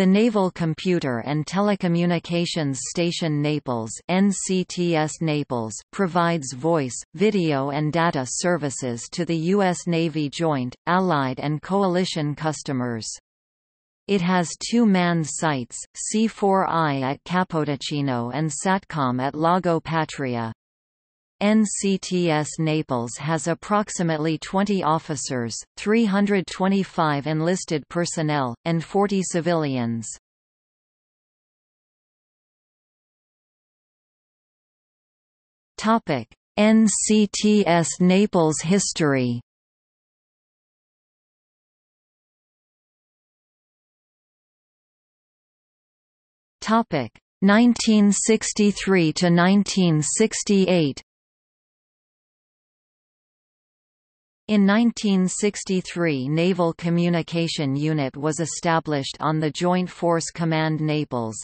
The Naval Computer and Telecommunications Station Naples, NCTS Naples provides voice, video and data services to the U.S. Navy Joint, Allied and Coalition customers. It has two manned sites, C4I at Capodichino and SATCOM at Lago Patria. NCTS Naples has approximately 20 officers, 325 enlisted personnel, and 40 civilians. Topic NCTS Naples history Topic 1963 to 1968 In 1963 Naval Communication Unit was established on the Joint Force Command Naples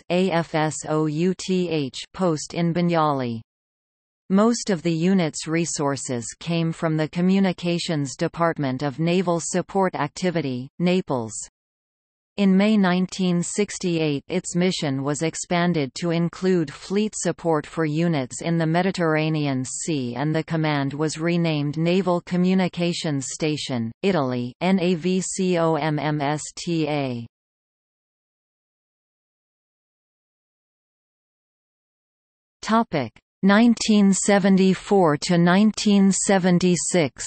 post in Bagnoli. Most of the unit's resources came from the Communications Department of Naval Support Activity, Naples. In May 1968 its mission was expanded to include fleet support for units in the Mediterranean Sea and the command was renamed Naval Communications Station, Italy NAVCOMMSTA. Topic 1974 to 1976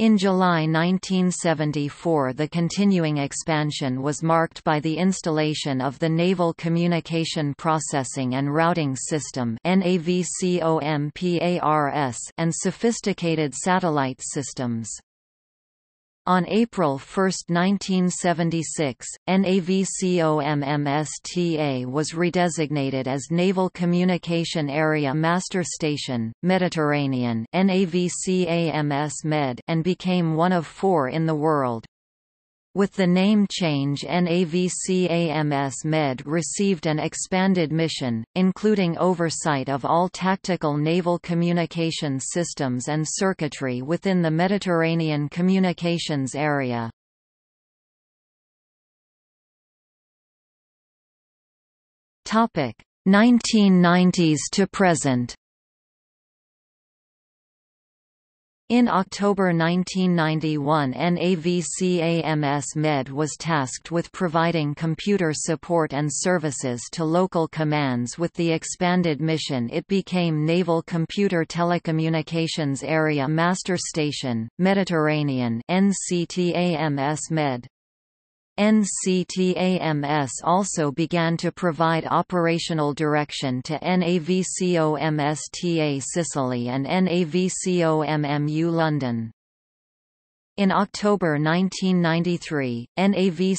In July 1974 the continuing expansion was marked by the installation of the Naval Communication Processing and Routing System and sophisticated satellite systems. On April 1, 1976, NAVCOMMSTA was redesignated as Naval Communication Area Master Station, Mediterranean NAVCAMS-MED and became one of four in the world. With the name change NAVCAMS MED received an expanded mission, including oversight of all tactical naval communication systems and circuitry within the Mediterranean communications area. Topic 1990s to present In October 1991 NAVCAMS MED was tasked with providing computer support and services to local commands with the expanded mission it became Naval Computer Telecommunications Area Master Station, Mediterranean NCTAMS MED. NCTAMS also began to provide operational direction to NAVCOMSTA Sicily and NAVCOMMU London. In October 1993, NAVCOMSTA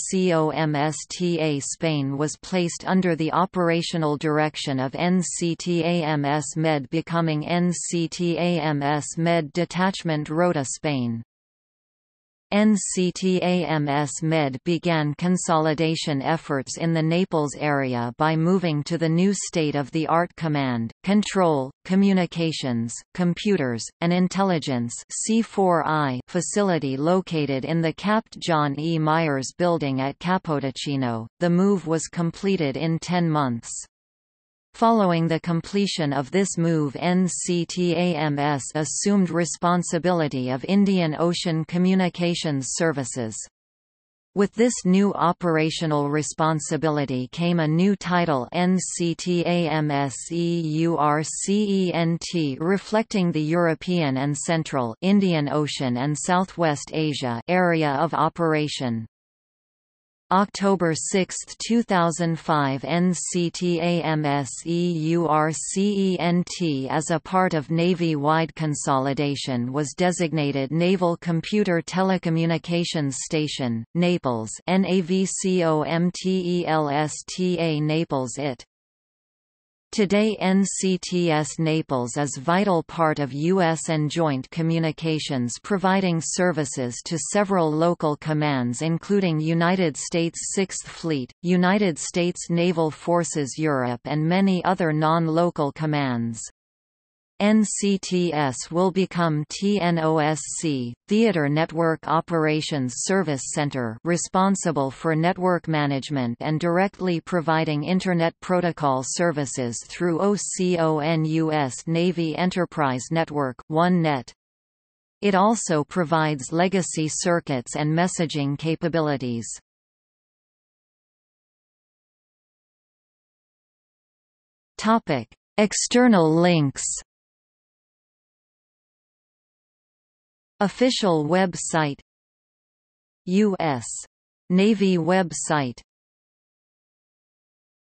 Spain was placed under the operational direction of NCTAMS MED becoming NCTAMS MED Detachment Rota Spain. NCTAMS MED began consolidation efforts in the Naples area by moving to the new state-of-the-art command, control, communications, computers, and intelligence C4I facility located in the Capt. John E. Myers building at Capodichino. The move was completed in 10 months. Following the completion of this move NCTAMS assumed responsibility of Indian Ocean Communications Services. With this new operational responsibility came a new title NCTAMS-EURCENT reflecting the European and Central Indian Ocean and Southwest Asia area of operation. October 6, 2005 NCTAMS-EURCENT as a part of Navy-wide consolidation was designated Naval Computer Telecommunications Station, Naples NAVCOMTELSTA Naples IT Today NCTS Naples is vital part of U.S. and joint communications providing services to several local commands including United States Sixth Fleet, United States Naval Forces Europe and many other non-local commands. NCTS will become TNOSC, Theater Network Operations Service Center responsible for network management and directly providing Internet Protocol services through OCONUS Navy Enterprise Network OneNet. It also provides legacy circuits and messaging capabilities. External links Official website U.S. Navy web site